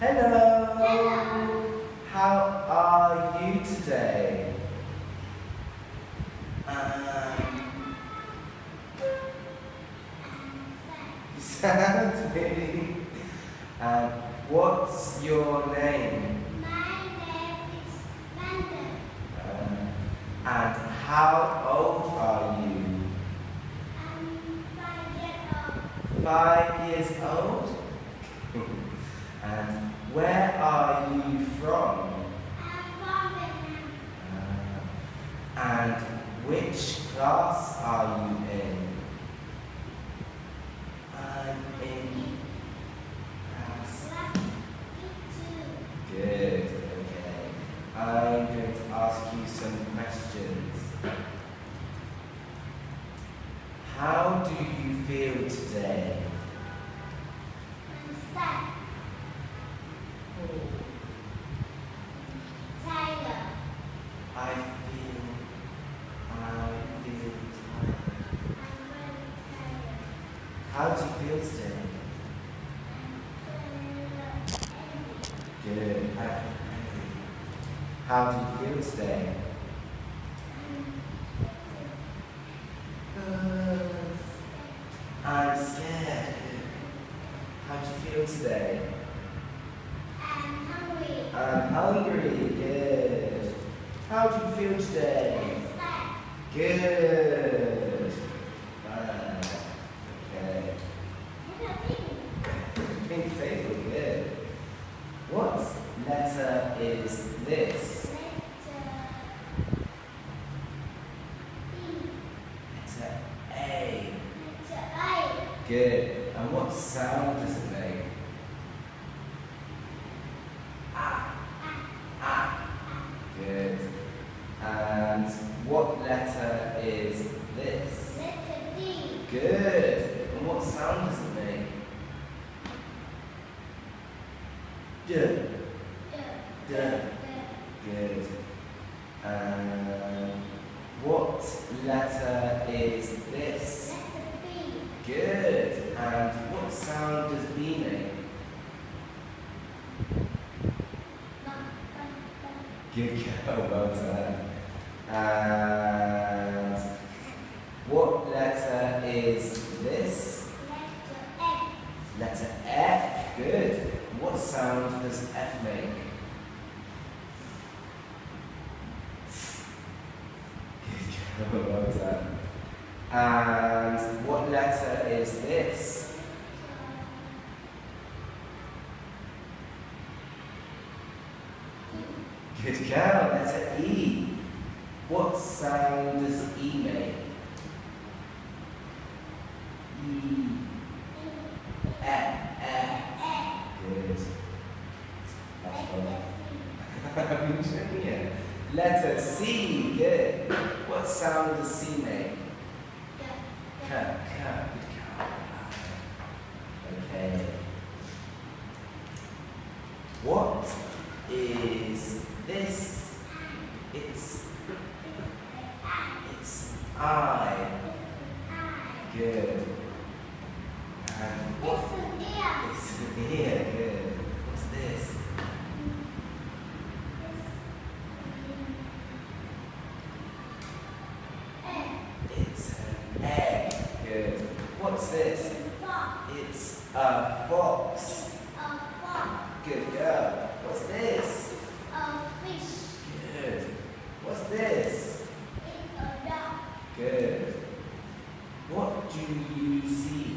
Hello. Hello. How are you today? Um, sound really. Um, what's your name? My name is Amanda. Um, and how old are you? I'm five years old. Five years old? and where are you from? I'm from Vietnam. Uh, and which class are you in? I'm in class. Good, okay. I'm going to ask you some questions. How do you feel today? I'm sad. Tiger. I feel, I feel tired. I'm very tired. Angry. Good. How do you feel today? Good. I'm scared. How do you feel today? I'm hungry. I'm hungry. Good. How do you feel today? Good. Fine. Okay. Hello, Pink table. Good. What letter is this? A. Good. And what sound does it make? Ah. Ah. Good. And what letter is this? Letter D. Good. And what sound does it make? D. D. Good. And what letter is this? Good. And what sound does B make? Good girl, oh, well done. And what letter is this? Letter F. Letter F. Good. What sound does F make? Good girl, And what letter is this? Good girl, letter E. What sound does E make? E. E. E. Good. That's fun. Letter C. Sound does C make? K. K. Good. Okay. What is this? It's it's I. Good. And what is here? Good. What's this? It's an egg. Good. What's this? It's a fox. Good girl. What's this? A uh, fish. Good. What's this? It's a dog. Good. What do you see?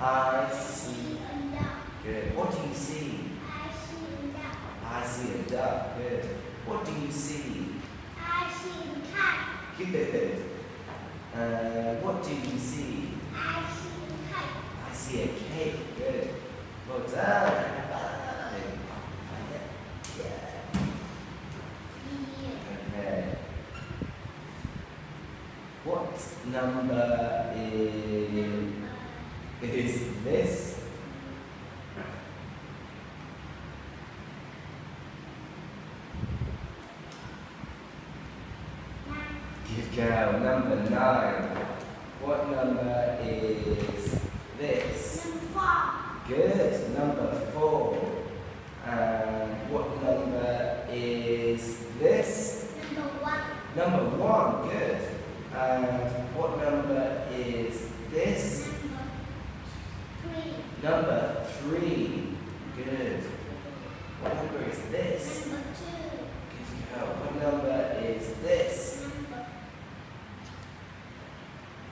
I see. A duck. Good. What do you see? I see a duck. I see a duck. Good. What do you see? I see a cat. Good. Uh, what do you see? I see a cake. number is this? Good girl, number nine. What number is this? Number four. Good, number four. And what number is this? Number one. Number one, good. And what number is this? Number Three. Number three. Good. What number is this? Number two. Good girl. What number is this? Number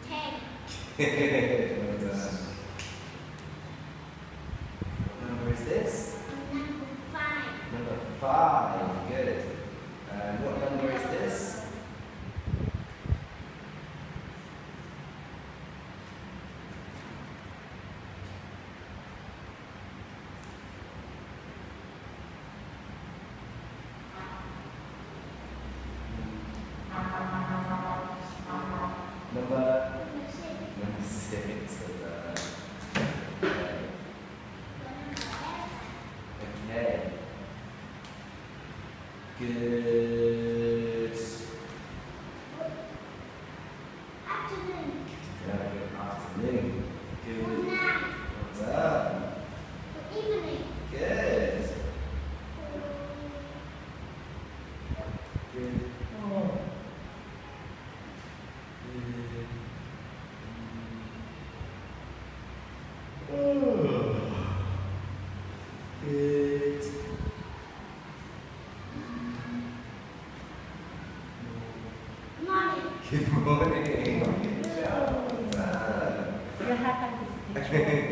ten. what number is this? Number five. Number five. Good. And what number is this? Good. Good. Good. Morning. Good morning. Good job. Well done. You have.